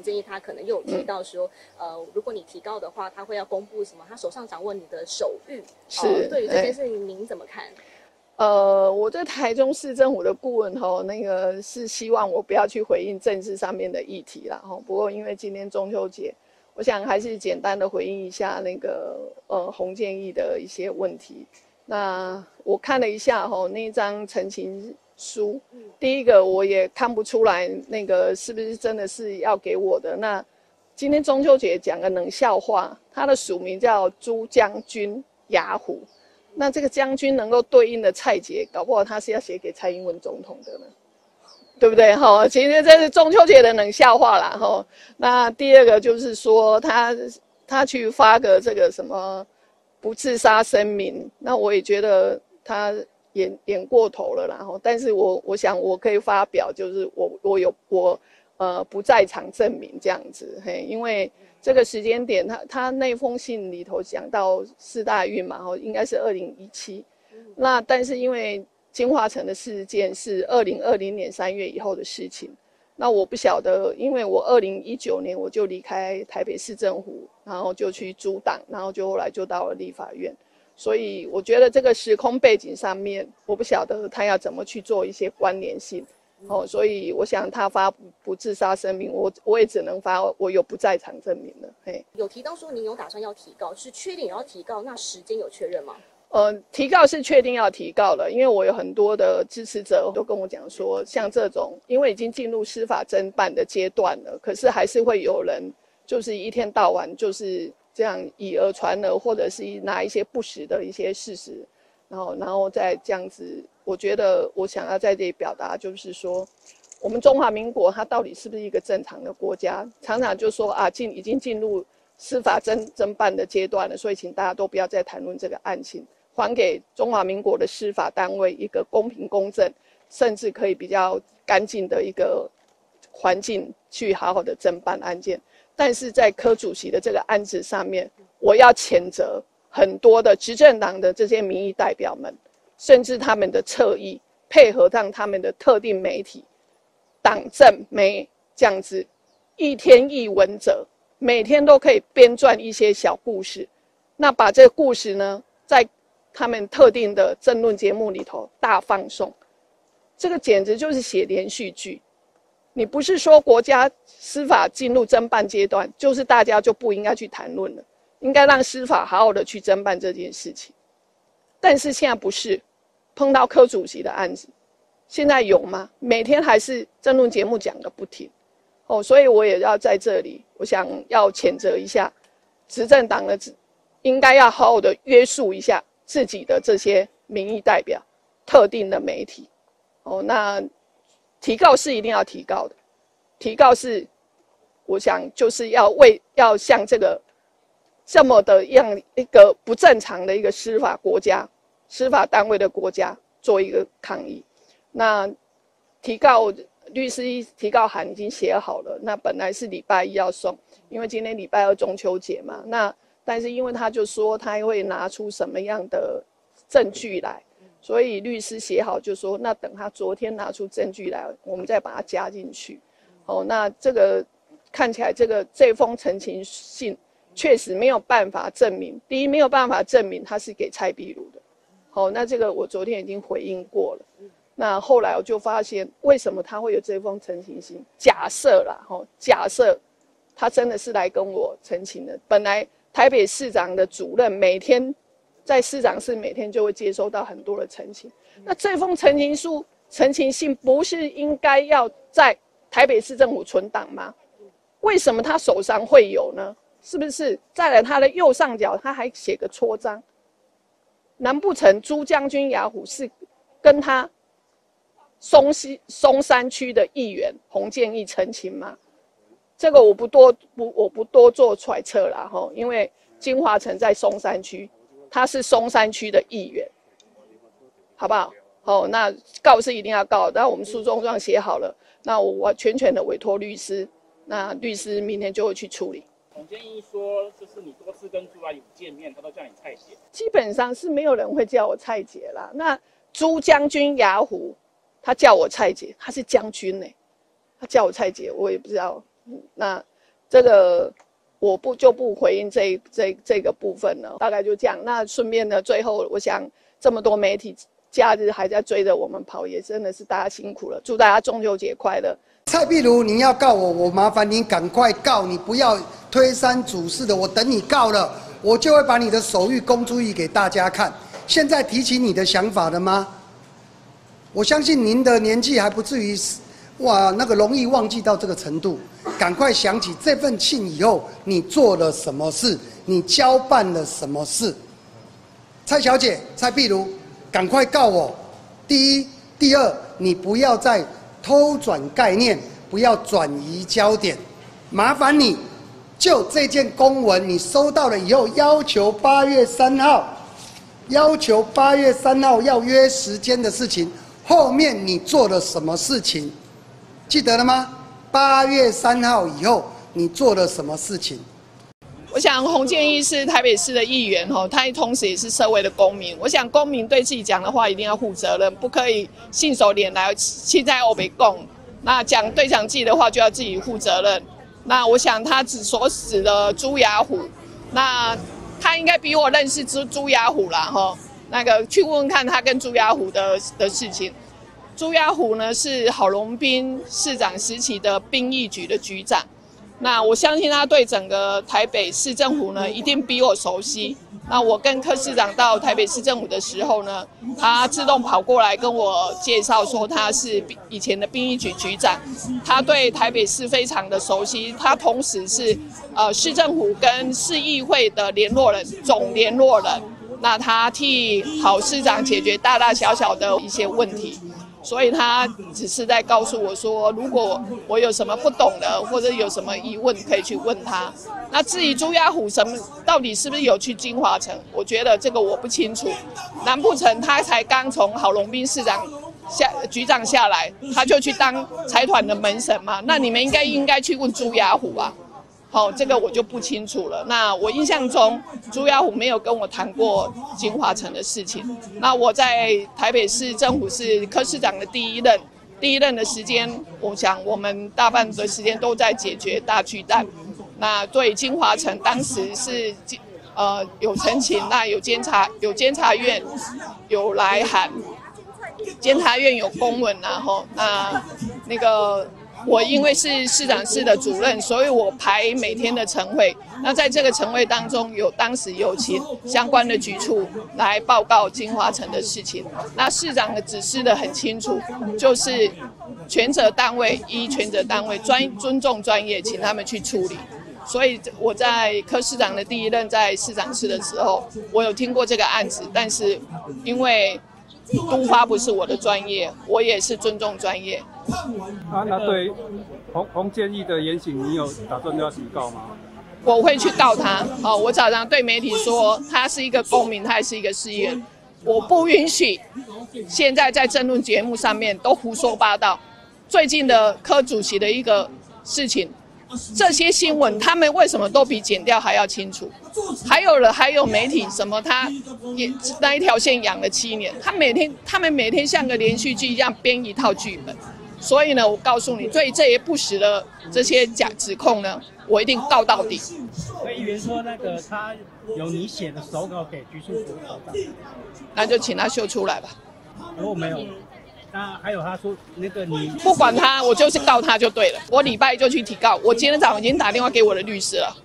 洪建议他可能又有提到说，呃，如果你提高的话，他会要公布什么？他手上掌握你的手谕。是。对于这件事情，您怎么看？呃，我对台中市政府的顾问吼，那个是希望我不要去回应政治上面的议题啦吼。不过因为今天中秋节，我想还是简单的回应一下那个呃洪建议的一些问题。那我看了一下吼，那张陈情。书，第一个我也看不出来那个是不是真的是要给我的。那今天中秋节讲个冷笑话，他的署名叫朱将军雅虎，那这个将军能够对应的蔡杰，搞不好他是要写给蔡英文总统的呢，对不对？哈，其实这是中秋节的冷笑话啦。哈，那第二个就是说他他去发个这个什么不自杀声明，那我也觉得他。演演过头了，然后，但是我我想我可以发表，就是我我有我呃不在场证明这样子，嘿，因为这个时间点，他他那封信里头讲到四大运嘛，吼，应该是二零一七，那但是因为金华城的事件是二零二零年三月以后的事情，那我不晓得，因为我二零一九年我就离开台北市政府，然后就去阻挡，然后就后来就到了立法院。所以我觉得这个时空背景上面，我不晓得他要怎么去做一些关联性，哦，所以我想他发不自杀声明，我我也只能发我有不在场证明了。嘿，有提到说您有打算要提告，是确定要提告，那时间有确认吗？呃，提告是确定要提告了，因为我有很多的支持者都跟我讲说，像这种因为已经进入司法侦办的阶段了，可是还是会有人就是一天到晚就是。这样以讹传讹，或者是拿一些不实的一些事实，然后，然后再这样子，我觉得我想要在这里表达，就是说，我们中华民国它到底是不是一个正常的国家？常常就说啊，进已经进入司法侦侦办的阶段了，所以请大家都不要再谈论这个案情，还给中华民国的司法单位一个公平公正，甚至可以比较干净的一个环境去好好的侦办案件。但是在柯主席的这个案子上面，我要谴责很多的执政党的这些民意代表们，甚至他们的侧翼配合上他们的特定媒体，党政媒这样子，一天一文者，每天都可以编撰一些小故事，那把这个故事呢，在他们特定的政论节目里头大放送，这个简直就是写连续剧。你不是说国家司法进入侦办阶段，就是大家就不应该去谈论了，应该让司法好好的去侦办这件事情。但是现在不是，碰到柯主席的案子，现在有吗？每天还是争论节目讲个不停，哦，所以我也要在这里，我想要谴责一下执政党的，应该要好好的约束一下自己的这些民意代表、特定的媒体，哦，那。提告是一定要提告的，提告是，我想就是要为要向这个这么的样一个不正常的一个司法国家、司法单位的国家做一个抗议。那提告律师提告函已经写好了，那本来是礼拜一要送，因为今天礼拜二中秋节嘛。那但是因为他就说他会拿出什么样的证据来。所以律师写好就说，那等他昨天拿出证据来，我们再把它加进去。哦，那这个看起来这个这封陈情信确实没有办法证明，第一没有办法证明他是给蔡壁如的。好，那这个我昨天已经回应过了。那后来我就发现，为什么他会有这封陈情信？假设啦，吼，假设他真的是来跟我陈情的。本来台北市长的主任每天。在市长室每天就会接收到很多的陈情，那这封陈情书、陈情信不是应该要在台北市政府存档吗？为什么他手上会有呢？是不是？再来，他的右上角他还写个戳章，难不成朱将军雅虎是跟他松西松山区的议员洪建义陈情吗？这个我不多不我不多做揣测了哈，因为金华城在松山区。他是松山区的议员，好不好？好，那告是一定要告，那我们诉状上写好了，那我全权的委托律师，那律师明天就会去处理。总建议说，就是你多次跟朱阿勇见面，他都叫你蔡姐。基本上是没有人会叫我蔡姐啦。那朱将军雅虎，他叫我蔡姐，他是将军呢，他叫我蔡姐，我也不知道。那这个我不就不回应这这这个部分了，大概就这样。那顺便呢，最后我想这么多媒体假日还在追着我们跑，也真的是大家辛苦了。祝大家中秋节快乐。蔡壁如，你要告我，我麻烦你赶快告，你不要推三阻四的，我等你告了，我就会把你的手谕公诸于给大家看。现在提起你的想法了吗？我相信您的年纪还不至于，哇，那个容易忘记到这个程度。赶快想起这份信以后，你做了什么事，你交办了什么事。蔡小姐，蔡壁如，赶快告我。第一，第二，你不要再偷转概念，不要转移焦点。麻烦你，就这件公文，你收到了以后，要求八月三号，要求八月三号要约时间的事情。后面你做了什么事情？记得了吗？八月三号以后你做了什么事情？我想洪建义是台北市的议员吼，他同时也是社会的公民。我想公民对自己讲的话一定要负责任，不可以信手拈来，现在欧北共。那讲对讲自己的话就要自己负责任。那我想他指所指的朱雅虎，那他应该比我认识朱朱雅虎啦哈。那个去问问看他跟朱亚虎的的事情。朱亚虎呢是郝龙斌市长时期的兵役局的局长。那我相信他对整个台北市政府呢一定比我熟悉。那我跟柯市长到台北市政府的时候呢，他自动跑过来跟我介绍说他是以前的兵役局局长，他对台北市非常的熟悉。他同时是呃市政府跟市议会的联络人，总联络人。那他替郝市长解决大大小小的一些问题，所以他只是在告诉我说，如果我有什么不懂的或者有什么疑问，可以去问他。那至于朱亚虎什么到底是不是有去金华城，我觉得这个我不清楚。难不成他才刚从郝龙斌市长下局长下来，他就去当财团的门神吗？那你们应该应该去问朱亚虎啊。好，这个我就不清楚了。那我印象中，朱亚虎没有跟我谈过金华城的事情。那我在台北市政府是科市长的第一任，第一任的时间，我想我们大半的时间都在解决大巨蛋。那对金华城当时是呃有陈情，那有监察有监察院有来函，监察院有公文然后那那个。我因为是市长室的主任，所以我排每天的晨会。那在这个晨会当中，有当时有请相关的局处来报告金华城的事情。那市长的指示的很清楚，就是权责单位依权责单位专尊重专业，请他们去处理。所以我在柯市长的第一任在市长室的时候，我有听过这个案子，但是因为。督发不是我的专业，我也是尊重专业。啊，那对洪洪建义的言行，你有打算要提告吗？我会去告他。哦，我早上对媒体说，他是一个公民，他也是一个事业，我不允许现在在争论节目上面都胡说八道。最近的科主席的一个事情。这些新闻，他们为什么都比剪掉还要清楚？还有了，还有媒体什么？他也那一条线养了七年，他每天他们每天像个连续剧一样编一套剧本。所以呢，我告诉你，对这些不实的这些假指控呢，我一定告到底。议员说那个他有你写的手稿给局处首长，那就请他秀出来吧。如果没有。那还有他说那个你不管他，我就是告他就对了。我礼拜就去提告，我今天早上已经打电话给我的律师了。